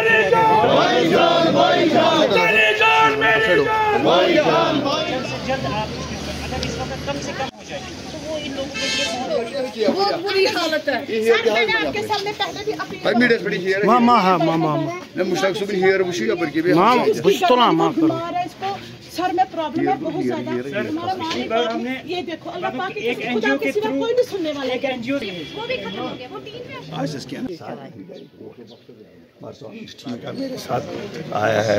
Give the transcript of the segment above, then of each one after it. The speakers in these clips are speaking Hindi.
मेरी जान तेरी जान मेरी जान जल्द आप अगर इस वक्त कम से कम हो जाए तो वो इन लोगों के लिए बहुत बहुत बुरी हालत है सर मैंने आपके सामने पहले भी पड़ी. मामा हाँ मामा मैं मुश्ताक के माम बुझ तो ना बहुत करो है, सर में प्रॉब्लम है बहुत ज़्यादा। हमारा माँ ने बार हमने ये देखो अल्लाह पाक की एक एनजीओ खुदा के के सिवा कोई नहीं सुनने वाला एक एनजीओ वो भी खत्म हो गया वो टीम में आज इसके ठीक है? मेरे साथ आया है।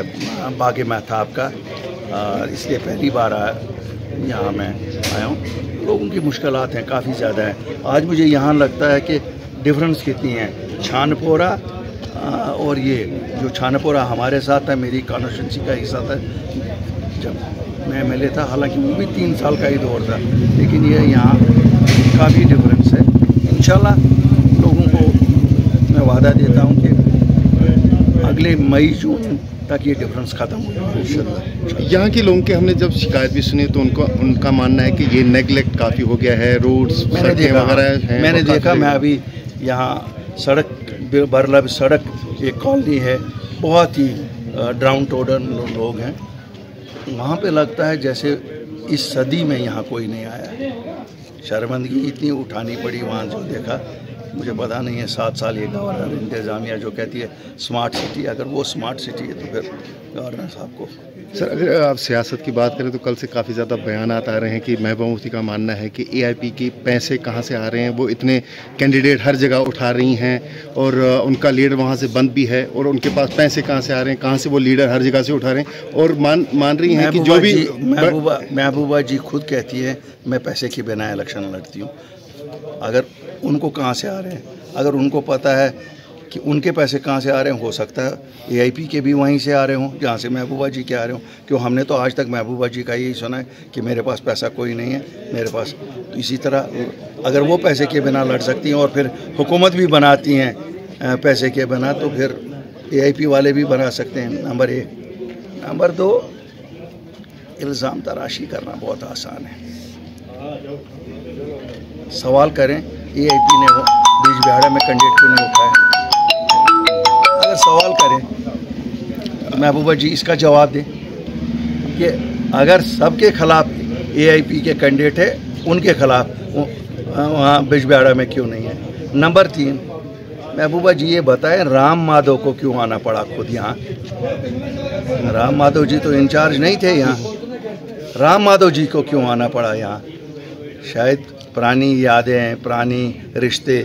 बाग महताब का और इसलिए पहली बार आया यहाँ मैं आया हूँ। लोगों की मुश्किल हैं काफ़ी ज़्यादा हैं। आज मुझे यहाँ लगता है कि डिफरेंस कितनी है? छानपोरा और ये जो छानपोरा हमारे साथ है मेरी कॉन्स्टिट्यूंसी का हिस्सा था जब मैं एमएलए था हालाँकि वो भी तीन साल का ही दौर था लेकिन ये यहाँ काफ़ी डिफरेंस है। इंशाल्लाह लोगों को मैं वादा देता हूँ कि अगले मई जून तक ये डिफरेंस ख़त्म हो यहाँ के लोगों के हमने जब शिकायत भी सुनी तो उनको उनका मानना है कि ये नेगलेक्ट काफ़ी हो गया है रोड्स मैंने देखा वगैरह हैं मैंने देखा मैं अभी यहाँ सड़क बरलब सड़क एक कॉलोनी है बहुत ही ड्राउन टोडन लोग हैं। वहाँ पे लगता है जैसे इस सदी में यहाँ कोई नहीं आया। शर्मंदगी इतनी उठानी पड़ी वहाँ जो देखा। मुझे पता नहीं है सात साल ये गवर्नर इंतज़ामिया जो कहती है स्मार्ट सिटी अगर वो स्मार्ट सिटी है तो फिर गवर्नर साहब को सर अगर आप सियासत की बात करें तो कल से काफ़ी ज़्यादा बयान आ रहे हैं कि महबूबा मुफ्ती का मानना है कि एआईपी के पैसे कहाँ से आ रहे हैं वो इतने कैंडिडेट हर जगह उठा रही हैं और उनका लीडर वहाँ से बंद भी है और उनके पास पैसे कहाँ से आ रहे हैं कहाँ से वो लीडर हर जगह से उठा रहे हैं और मान मान रही हैं कि जो भी महबूबा महबूबा जी खुद कहती है मैं पैसे के बिना इलेक्शन लड़ती हूँ। अगर उनको कहाँ से आ रहे हैं? अगर उनको पता है कि उनके पैसे कहाँ से आ रहे हैं, हो सकता है एआईपी के भी वहीं से आ रहे हों, जहाँ से महबूबा जी के आ रहे हों। क्यों, हमने तो आज तक महबूबा जी का यही सुना है कि मेरे पास पैसा कोई नहीं है, मेरे पास तो इसी तरह अगर वो पैसे के बिना लड़ सकती हैं और फिर हुकूमत भी बनाती हैं पैसे के बिना तो फिर एआईपी वाले भी बना सकते हैं। नंबर एक। नंबर दो, इल्ज़ाम तराशी करना बहुत आसान है। सवाल करें एआईपी ने वो बीज बिहाड़ा में कैंडिडेट क्यों नहीं उठाया? अगर सवाल करें, महबूबा जी, इसका जवाब दें कि अगर सबके खिलाफ एआईपी के कैंडिडेट है, उनके खिलाफ वहाँ बीज बिहाड़ा में क्यों नहीं है? नंबर तीन, महबूबा जी ये बताएँ, राम माधव को क्यों आना पड़ा खुद यहाँ? राम माधव जी तो इंचार्ज नहीं थे यहाँ। राम माधव जी को क्यों आना पड़ा यहाँ? शायद पुरानी यादें पुरानी रिश्ते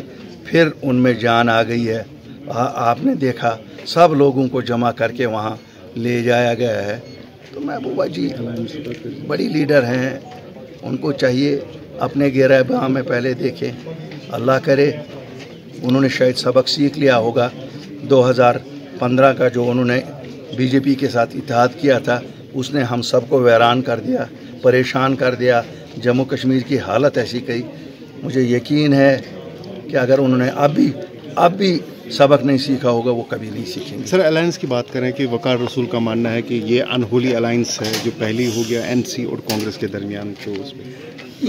फिर उनमें जान आ गई है। आ, आपने देखा सब लोगों को जमा करके वहाँ ले जाया गया है। तो महबूबा जी बड़ी लीडर हैं उनको चाहिए अपने गिरह में पहले देखें। अल्लाह करे उन्होंने शायद सबक सीख लिया होगा। 2015 का जो उन्होंने बीजेपी के साथ इतिहाद किया था उसने हम सबको वैरान कर दिया परेशान कर दिया जम्मू कश्मीर की हालत ऐसी कही। मुझे यकीन है कि अगर उन्होंने अब भी अब भी सबक नहीं सीखा होगा वो कभी नहीं सीखेंगे। सर अलायंस की बात करें कि वकार रसूल का मानना है कि ये अनहोली अलायंस है जो पहली हो गया एनसी और कांग्रेस के दरमियान तो उसमें।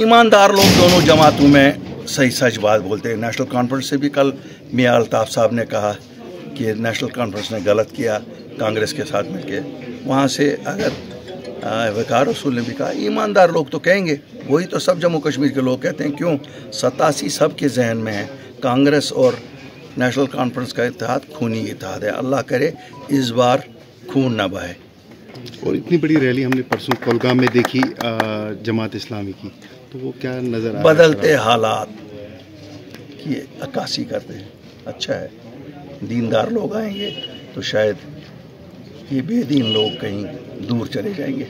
ईमानदार लोग दोनों जमातों में सही सच बात बोलते हैं। नेशनल कॉन्फ्रेंस से भी कल मियाँ अल्ताफ़ साहब ने कहा कि नेशनल कॉन्फ्रेंस ने गलत किया कांग्रेस के साथ मिलके। वहाँ से अगर वकार रसूल ने भी कहा ईमानदार लोग तो कहेंगे। वही तो सब जम्मू कश्मीर के लोग कहते हैं क्यों? सतासी सब के जहन में है। कांग्रेस और नेशनल कॉन्फ्रेंस का इतिहाद खूनी इतिहाद है। अल्लाह करे इस बार खून ना बहे। और इतनी बड़ी रैली हमने परसों कोलगाम में देखी जमात इस्लामी की। तो वो क्या नज़र आ बदलते हालात। की अक्कासी करते हैं। अच्छा है। दीनदार लोग आएँगे तो शायद ये बेदीन लोग कहीं दूर चले जाएँगे।